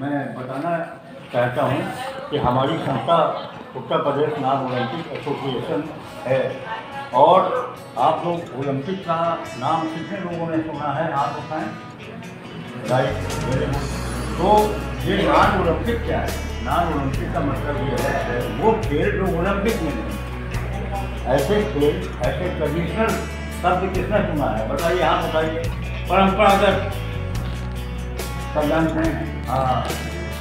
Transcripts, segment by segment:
मैं बताना चाहता हूँ कि हमारी संस्था उत्तर प्रदेश नान ओलंपिक एसोसिएशन है और आप लोग ओलंपिक का नाम कितने लोगों ने सुना है, आप उठाएँ राइट तो ये नान ओलंपिक क्या है? नान ओलंपिक का मतलब ये है वो खेल जो ओलंपिक में ऐसे खेल, ऐसे ट्रेडिशनल शब्द किसने सुना है? बताइए, आप बताइए। परंपरागत। सब जानते हैं। हाँ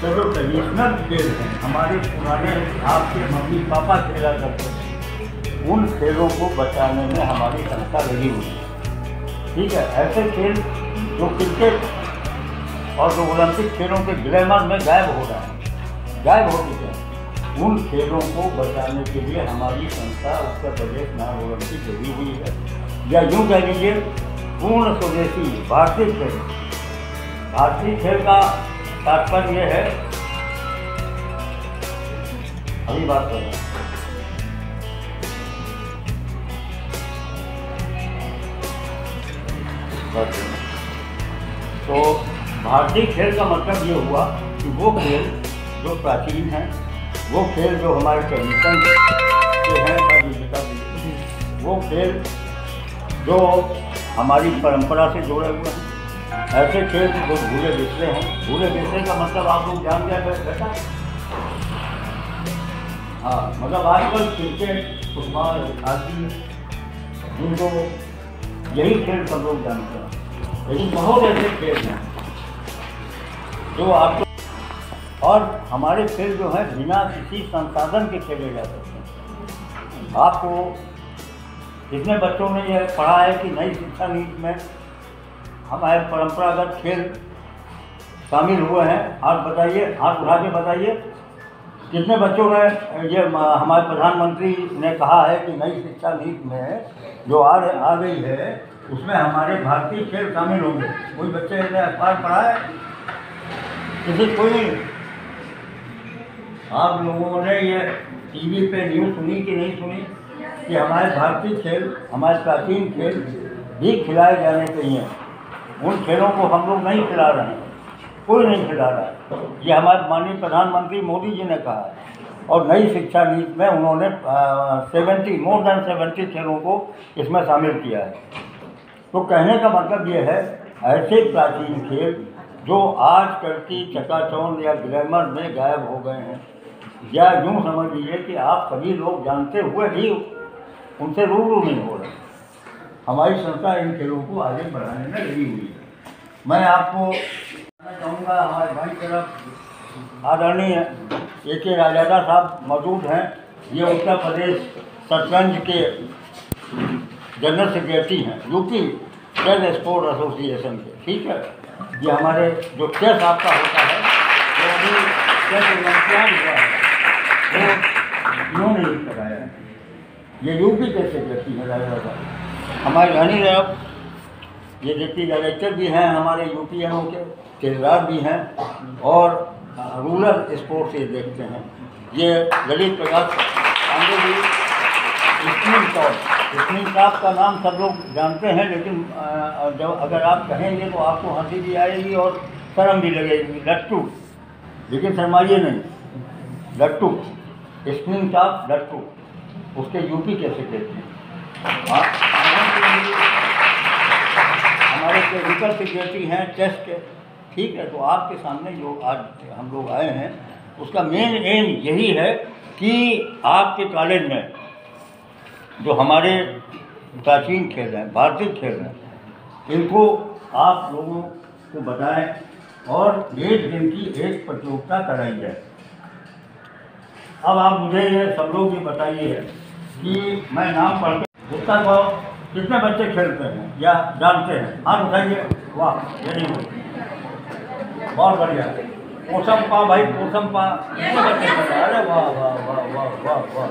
तो जो ट्रेडिशनल खेल हैं हमारे पुराने आपके मम्मी पापा खेला करते थे उन खेलों को बचाने में हमारी संस्था लगी हुई है ठीक है ऐसे खेल जो क्रिकेट और जो ओलंपिक खेलों के ग्लैमर में गायब हो रहा है गायब हो चुके हैं उन खेलों को बचाने के लिए हमारी संस्था उत्तर प्रदेश नान ओलंपिक लगी हुई है या यूँ कह लीजिए पूर्ण स्वदेशी भारतीय खेल भारतीय खेल का तात्पर्य यह है। अभी बात कर। रहे तो भारतीय खेल का मतलब ये हुआ कि वो खेल जो प्राचीन है, वो खेल जो हमारे ट्रेडिशन के हैं। वो खेल जो हमारी परंपरा से जुड़े हुए हैं ऐसे खेल जो भूले बिसरे हैं। भूले बिसरे का मतलब आप लोग जान गया बेटा? हाँ मतलब आजकल क्रिकेट, फुटबॉल, हॉकी जिनको यही खेल सब लोग जानते हैं। लेकिन बहुत ऐसे खेल हैं जो आपको और हमारे खेल जो हैं, बिना किसी संसाधन के खेले जा सकते हैं। आपको कितने बच्चों ने यह पढ़ा है कि नई शिक्षा नीति में हमारे परंपरागत खेल शामिल हुए हैं। हाथ बताइए हाथ उठा के बताइए, कितने बच्चों ने ये हमारे प्रधानमंत्री ने कहा है कि नई शिक्षा नीति में जो आ रहे, आ गई है, उसमें हमारे भारतीय खेल शामिल होंगे। कोई बच्चे ने अखबार पढ़ा है किसी, कोई? नहीं आप लोगों ने ये टीवी पे न्यूज़ सुनी कि नहीं सुनी? कि हमारे भारतीय खेल, हमारे प्राचीन खेल भी खिलाए जाने चाहिए। उन खेलों को हम लोग नहीं खिला रहे हैं। कोई नहीं खिला रहा है। ये हमारे माननीय प्रधानमंत्री मोदी जी ने कहा है। और नई शिक्षा नीति में उन्होंने सेवेंटी मोर देन सेवेंटी खेलों को इसमें शामिल किया है। तो कहने का मतलब ये है, ऐसे प्राचीन खेल जो आज कल की या ग्लैमर में गायब हो गए हैं, या यूँ समझ लीजिए कि आप सभी लोग जानते हुए भी उनसे रूबरू नहीं हो रहे हमारी संस्था इन खेलों को आगे बढ़ाने में लगी हुई है। मैं आपको चाहूँगा, हमारे भाई तरफ़ आदरणीय ए के राजादा साहब मौजूद हैं। ये उत्तर प्रदेश सतगंज के जनरल सेक्रेटरी हैं यूपी चेस स्पोर्ट एसोसिएशन के, ठीक है? ये हमारे जो चेस आपका होता है, वो अभी चेस ओलंपियाड हुआ है। वो इन्होंने कराया है। ये यूपी के सेक्रेटरी है राजा साहब। हमारे घनी साहब ये डिप्टी डायरेक्टर भी हैं हमारे यूपी एम के किरदार भी हैं और रूरल स्पोर्ट्स ये देखते हैं। ये Lalit Prakash Pandey ji screen top screen top का नाम सब लोग जानते हैं लेकिन जब अगर आप कहेंगे तो आपको हँसी भी आएगी और शर्म भी लगेगी। लट्टू लेकिन शर्माइए नहीं। लट्टू स्क्रीन टॉप लट्टू उसके यूपी के सेक्रेटरी हाँ, हमारे टेक्निकल सेक्रेटरी हैं, टेस्ट के। ठीक है तो आपके सामने जो आज हम लोग आए हैं, उसका मेन एम यही है कि आपके कॉलेज में जो हमारे प्राचीन खेल हैं, भारतीय खेल हैं, इनको आप लोगों को बताएँ और एक दिन की एक प्रतियोगिता कराई जाए। अब आप मुझे सब लोग ये बताइए कि मैं नाम पढ़ गुप्ता को कितने बच्चे खेलते हैं या जानते हैं? हाथ उठाइए। वाह वेरी गुड बहुत बढ़िया। पोसम पा भाई पोसम पा कितने बच्चे खेलते हैं? अरे वाह वाह वाह वाह वाह वाह।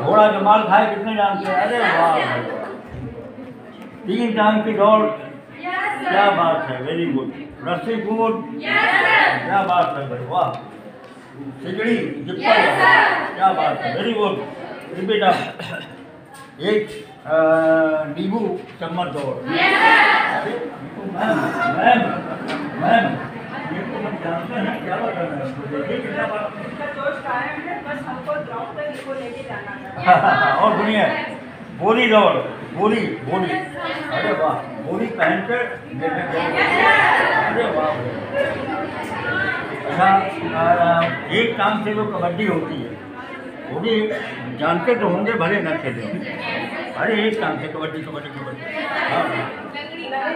घोड़ा जमाल खाए, कितने जानते हैं? अरे वाह तीन टांग की दौड़। क्या बात है वेरी गुड रस्सी कूद। क्या बात है भाई, वाह। खिचड़ी जिप्पर क्या बात है वेरी गुड रिपीट अप। एक नींबू चम्मच दौड़ अरे ये तो मैम मैम मैम ये तो मैं जानते हैं क्या बताना है इसको देखिए कितना बार उसका जोश कायम है बस हमको ग्राउंड तक इसको लेके जाना है और सुनिए बोरी दौड़ बोरी बोरी अरे वाह। बोरी पहन कर अरे वाह अच्छा एक काम से जो कबड्डी होती है। वो भी जानते तो होंगे भले न खेले होंगे अरे एक काम से कबड्डी कबड्डी कबड्डी। हाँ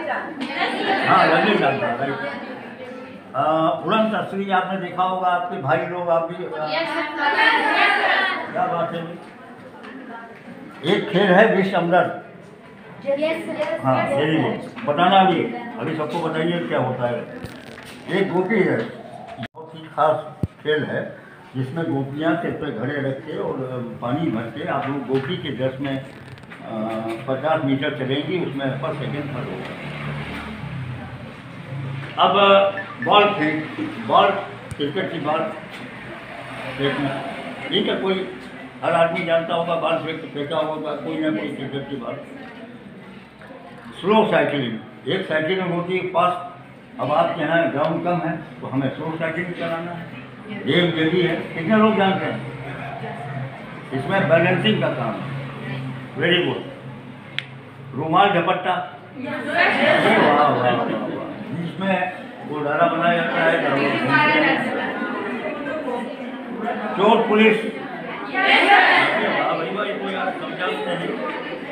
जाना हाँ लगे राइट उड़न तस्वीर आपने देखा होगा आपके भाई लोग आप भी क्या बात है एक खेल है विश्व अमर हाँ वेरी गुड बताना भी। अभी सबको बताइए क्या होता है। एक गोपी है। बहुत ही खास खेल है जिसमें गोपियाँ सिर पे घड़े रख के और पानी भर के आप लोग गोपी के जस में पचास मीटर चलेंगी उसमें पर सेकेंड पर होगा। अब बॉल फेंक बॉल क्रिकेट की बॉल फेंकना ठीक है कोई हर आदमी जानता होगा बॉल फेंक फेंका होगा कोई ना कोई क्रिकेट की बॉल स्लो साइकिलिंग एक साइकिलिंग होती है फास्ट अब आपके यहाँ ग्राउंड कम है तो हमें स्लो साइकिलिंग कराना है। गेम भी है कितने लोग जानते हैं? इसमें बैलेंसिंग का काम है। वेरी गुड रुमाल झपट्टा अरे वाह वाह वाह वाह इसमें गोलारा बनाया जाता है। चोर पुलिस।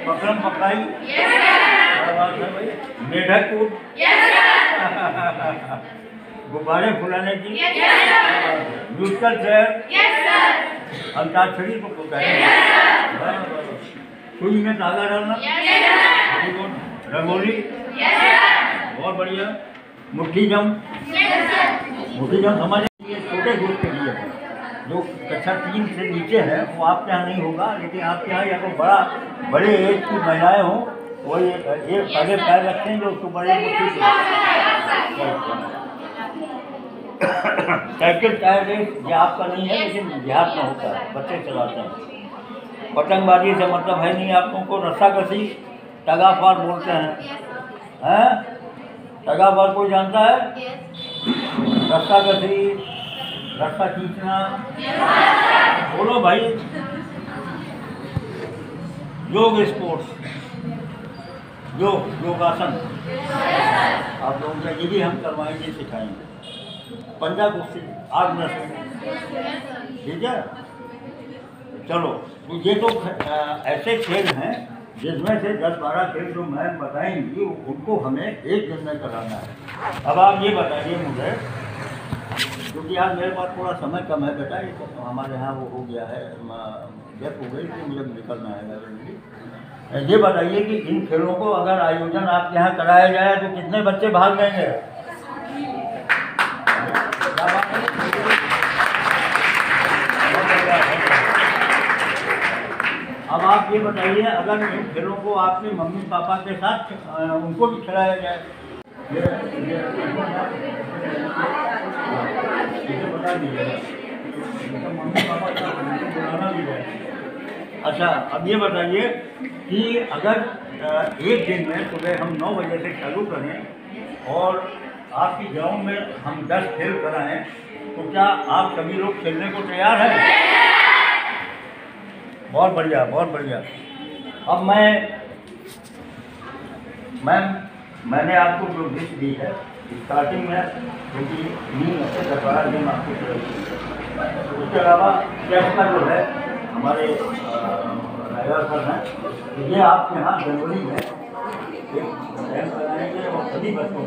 पकड़म पकड़ाई। मेढक कूद गुब्बारे फुलाने की। Musical chair. अंताक्षरी को कहते हैं। सुई में धागा डालना. रंगोली? बहुत बढ़िया। मुट्ठी जम? मुट्ठी जम समझ ये छोटे ग्रुप के लिए। जो कक्षा तीन से नीचे है वो आपके यहाँ नहीं होगा लेकिन आपके यहाँ या तो बड़ा बड़े एज की महिलाएँ हों वो ये एक आगे पैर रखते हैं जो उसको बड़े मुट्ठी साइकिल टायर रेस ये आपका नहीं है लेकिन देहात में होता है बच्चे चलाते हैं। पतंगबाजी से मतलब है नहीं, आप लोगों को रस्सा कसी तगाफार बोलते हैं। हैं? तगाफार कोई जानता है? रस्सा कसी रस्सा खींचना। बोलो भाई। योग स्पोर्ट्स। योग, योगासन। आप लोगों का ये भी हम करवाएँगे, सिखाएँगे। पंजाब कुश्ती, आठ मिनट ठीक है? चलो तो ये तो ऐसे खेल हैं जिसमें से दस बारह खेल जो मैं बताएँगी, उनको हमें एक दिन में कराना है। अब आप ये बताइए मुझे, क्योंकि आज मेरे पास थोड़ा समय कम है बेटा, ये तो हमारे यहाँ वो हो गया है डेथ हो गई तो मुझे निकलना है ये बताइए कि इन खेलों को अगर आयोजन आपके यहाँ कराया जाए तो कितने बच्चे भाग लेंगे? अब आप ये बताइए, अगर इन खेलों को आपके मम्मी पापा के साथ उनको भी खिलाया जाए। अच्छा अब ये बताइए कि अगर एक दिन में सुबह हम नौ बजे से चालू करें और आपकी ग्राउंड में हम दस खेल कराएँ तो क्या आप सभी लोग खेलने को तैयार हैं? बहुत बढ़िया बहुत बढ़िया अब मैं मैम मैंने आपको जो लिस्ट दी है स्टार्टिंग में क्योंकि तीन हफ़्ते दस बारह दिन आपको उसके अलावा चेस का जो है हमारे ड्राइवर सर हैं तो ये आपके यहाँ जनवरी में एक और सभी बच्चों